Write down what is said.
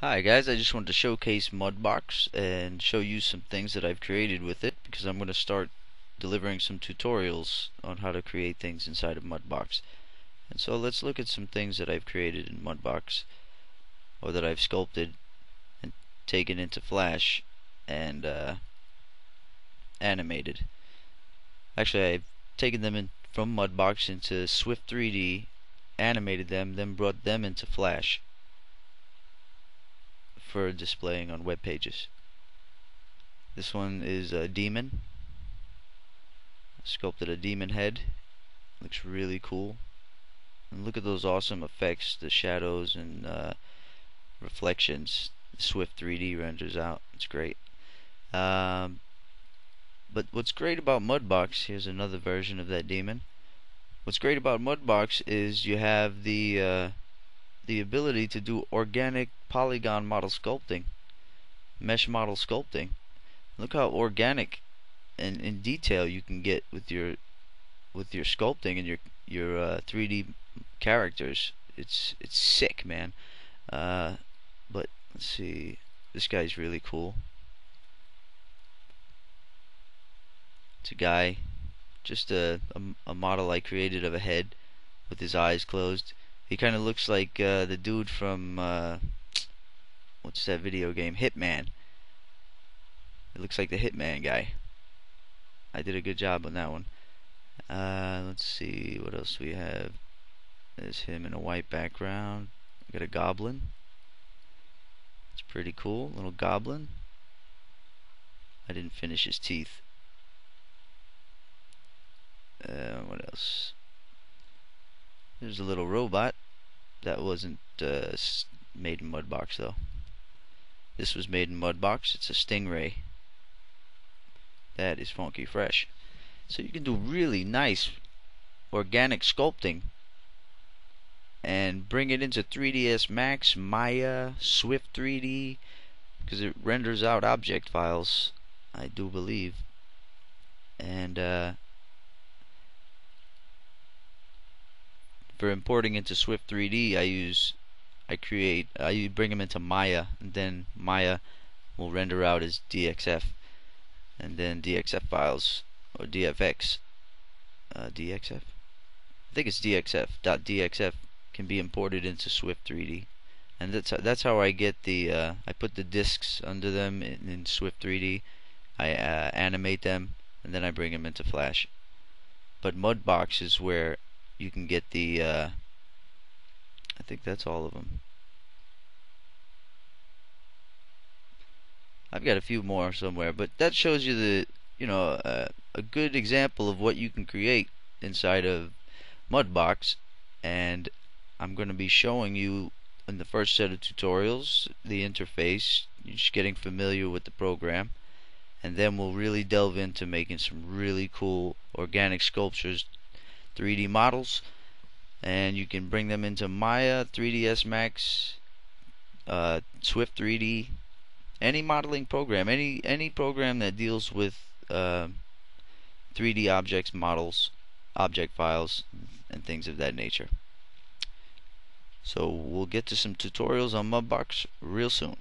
Hi guys, I just wanted to showcase Mudbox and show you some things that I've created with it because I'm going to start delivering some tutorials on how to create things inside of Mudbox. And so let's look at some things that I've created in Mudbox or that I've sculpted and taken into Flash and uh, animated. Actually, I've taken them in from Mudbox into Swift 3D, animated them, then brought them into Flash for displaying on web pages. This one is a demon. sculpted a demon head. Looks really cool. And look at those awesome effects, the shadows and uh, reflections. Swift 3D renders out. It's great. Um, but what's great about Mudbox, here's another version of that demon. What's great about Mudbox is you have the uh, the ability to do organic polygon model sculpting, mesh model sculpting. Look how organic and in detail you can get with your with your sculpting and your your uh, 3D characters. It's it's sick, man. Uh, but let's see, this guy's really cool. It's a guy, just a, a, a model I created of a head with his eyes closed. He kind of looks like uh, the dude from uh, what's that video game? Hitman. It looks like the Hitman guy. I did a good job on that one. Uh, let's see what else we have. There's him in a white background. We got a goblin. It's pretty cool, little goblin. I didn't finish his teeth. Uh, what else? There's a little robot. That wasn't uh, made in Mudbox though. This was made in Mudbox. It's a Stingray. That is funky fresh. So you can do really nice organic sculpting and bring it into 3ds Max, Maya, Swift 3D because it renders out object files I do believe and uh, for importing into Swift 3D, I use, I create, I bring them into Maya, and then Maya will render out as DXF, and then DXF files or DFX, uh, DXF. I think it's DXF. Dot .DXF can be imported into Swift 3D, and that's that's how I get the. Uh, I put the disks under them in, in Swift 3D. I uh, animate them, and then I bring them into Flash. But Mudbox is where you can get the uh, I think that's all of them I've got a few more somewhere but that shows you the you know uh, a good example of what you can create inside of Mudbox and I'm going to be showing you in the first set of tutorials the interface just getting familiar with the program and then we'll really delve into making some really cool organic sculptures 3D models and you can bring them into Maya, 3ds Max, uh, Swift 3D, any modeling program, any any program that deals with uh, 3D objects, models, object files, and things of that nature. So we'll get to some tutorials on Mudbox real soon.